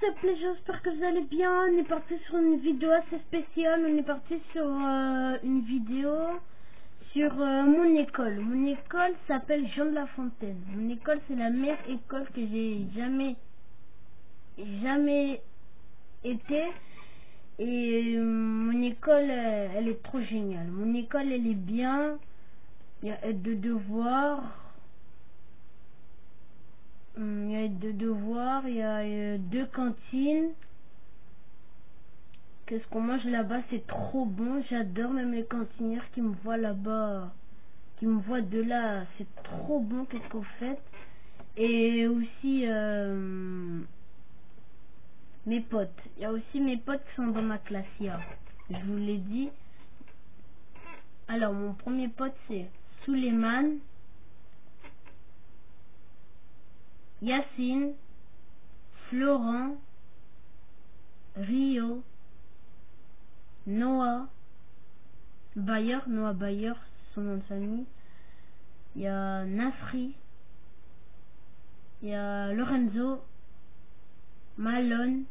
j'espère que vous allez bien. On est parti sur une vidéo assez spéciale. On est parti sur euh, une vidéo sur euh, mon école. Mon école s'appelle Jean de la Fontaine. Mon école, c'est la meilleure école que j'ai jamais, jamais été. Et euh, mon école, elle est trop géniale. Mon école, elle est bien. Il y a de devoirs. Il y a deux devoirs, il y a euh, deux cantines. Qu'est-ce qu'on mange là-bas C'est trop bon. J'adore même les cantinières qui me voient là-bas, qui me voient de là. C'est trop bon. Qu'est-ce que vous faites Et aussi euh, mes potes. Il y a aussi mes potes qui sont dans ma classe. Je vous l'ai dit. Alors mon premier pote c'est Suleiman. Yacine, Florent, Rio, Noah, Bayer, Noah Bayer, son nom de famille. Il y a Nasri, il y a Lorenzo, Malone,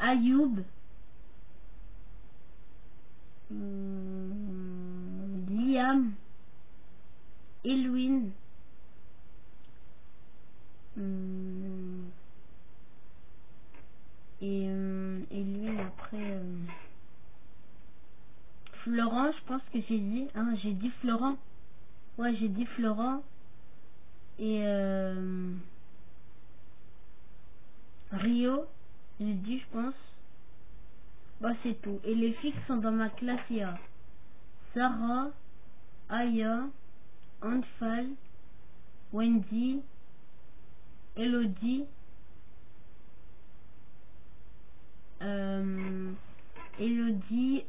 Ayoub, hum, Liam, Elwin, Hum, et, euh, et lui après euh, Florent je que j'ai dit hein. J'ai dit Florent. Ouais j'ai dit Florent. Et euh, Rio j'ai dit je pense. Bah c'est tout. Et les filles sont dans ma classe il y a Sarah Aya Anfal Wendy Elodie, euh, Elodie,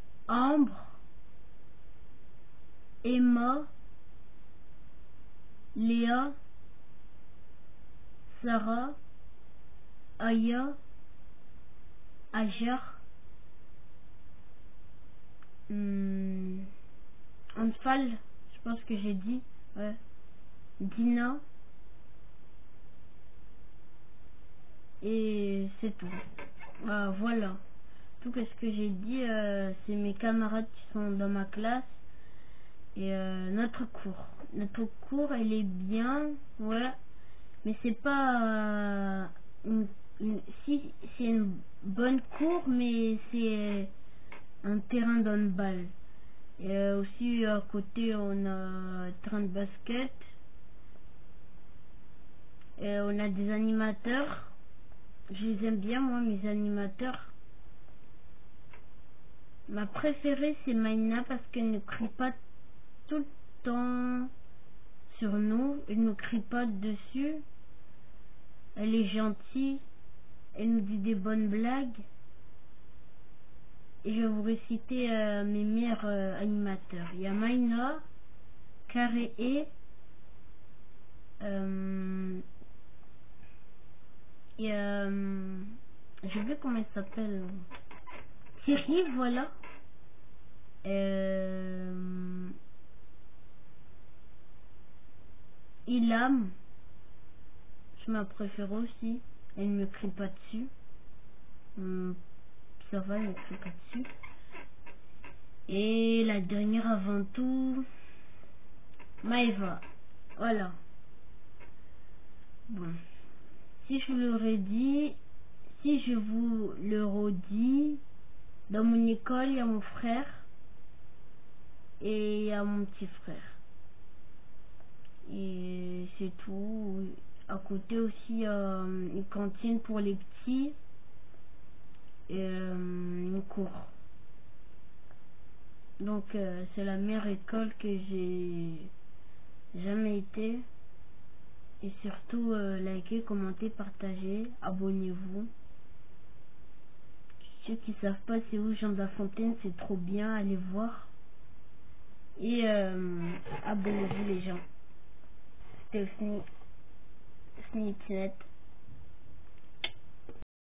Léa, Sarah, Aya, Ajar, hum, Anfal, je pense que j'ai dit, Dina, et c'est tout. Euh, voilà. Tout ce que j'ai dit, euh, c'est mes camarades qui sont dans ma classe et euh, notre cours. Notre cours, elle est bien, ouais, mais c'est pas euh, une, une- si c'est une bonne cour, mais c'est un terrain d'handball. Et euh, aussi à côté, on a un terrain de basket. Et on a des animateurs. Je les aime bien, moi, mes animateurs. Ma préférée, c'est Maïna parce qu'elle ne crie pas sur nous. Elle crie pas dessus. Elle est gentille. Elle nous dit des bonnes blagues. Et je vais vous réciter euh, mes meilleurs euh, animateurs. Il y a Maïna, Carré E, euh, a, euh, je sais comment il s'appelle. Thierry, voilà. Ilham, je ma préfère aussi. Elle ne me crie pas dessus. Hum, ça va, elle ne me crie pas dessus. Et la dernière avant tout, Maëva. Voilà. Bon. Si je l'aurais dit, si je vous le redis, dans mon école, il y a mon frère et il y a mon petit frère. C'est tout. À côté aussi, euh, une cantine pour les petits et euh, une cour. Donc, euh, c'est la meilleure école que j'ai jamais été. Et surtout, likez, commentez, partagez, abonnez-vous. Ceux qui savent pas c'est où Jean de la Fontaine, c'est trop bien, allez voir. Et abonnez-vous les gens. do sneak sneak it